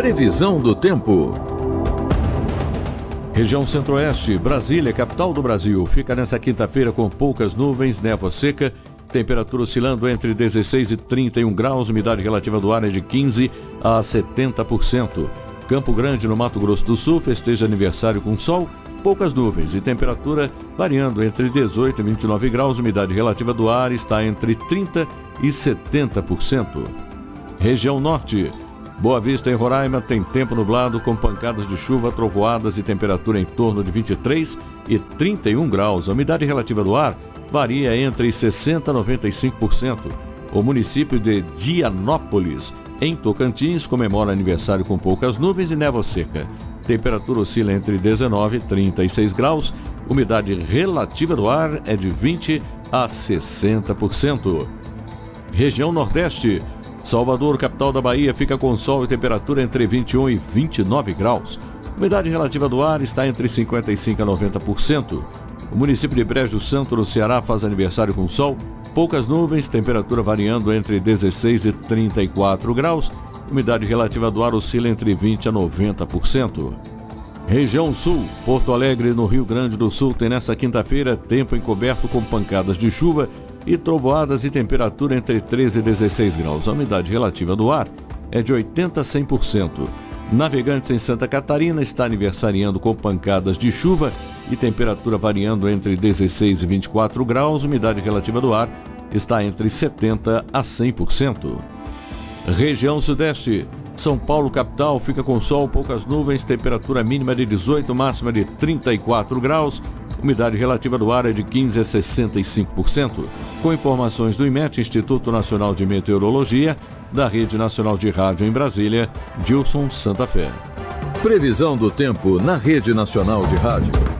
Previsão do tempo. Região Centro-Oeste, Brasília, capital do Brasil, fica nessa quinta-feira com poucas nuvens, névoa seca, temperatura oscilando entre 16 e 31 graus, umidade relativa do ar é de 15 a 70%. Campo Grande, no Mato Grosso do Sul, festeja aniversário com sol, poucas nuvens e temperatura variando entre 18 e 29 graus, umidade relativa do ar está entre 30 e 70%. Região Norte, Boa Vista em Roraima tem tempo nublado com pancadas de chuva, trovoadas e temperatura em torno de 23 e 31 graus. A umidade relativa do ar varia entre 60 e 95%. O município de Dianópolis, em Tocantins, comemora aniversário com poucas nuvens e névoa seca. Temperatura oscila entre 19 e 36 graus. Umidade relativa do ar é de 20 a 60%. Região Nordeste. Salvador, capital da Bahia, fica com sol e temperatura entre 21 e 29 graus. Umidade relativa do ar está entre 55 a 90%. O município de Brejo Santo, no Ceará, faz aniversário com sol, poucas nuvens, temperatura variando entre 16 e 34 graus. Umidade relativa do ar oscila entre 20 a 90%. Região Sul, Porto Alegre, no Rio Grande do Sul, tem nesta quinta-feira tempo encoberto com pancadas de chuva e trovoadas e temperatura entre 13 e 16 graus. A umidade relativa do ar é de 80 a 100%. Navegantes em Santa Catarina está aniversariando com pancadas de chuva e temperatura variando entre 16 e 24 graus. Umidade relativa do ar está entre 70 a 100%. Região Sudeste. São Paulo, capital, fica com sol, poucas nuvens, temperatura mínima de 18, máxima de 34 graus. Umidade relativa do ar é de 15 a 65%. Com informações do IMET, Instituto Nacional de Meteorologia, da Rede Nacional de Rádio em Brasília, Dilson Santa Fé. Previsão do tempo na Rede Nacional de Rádio.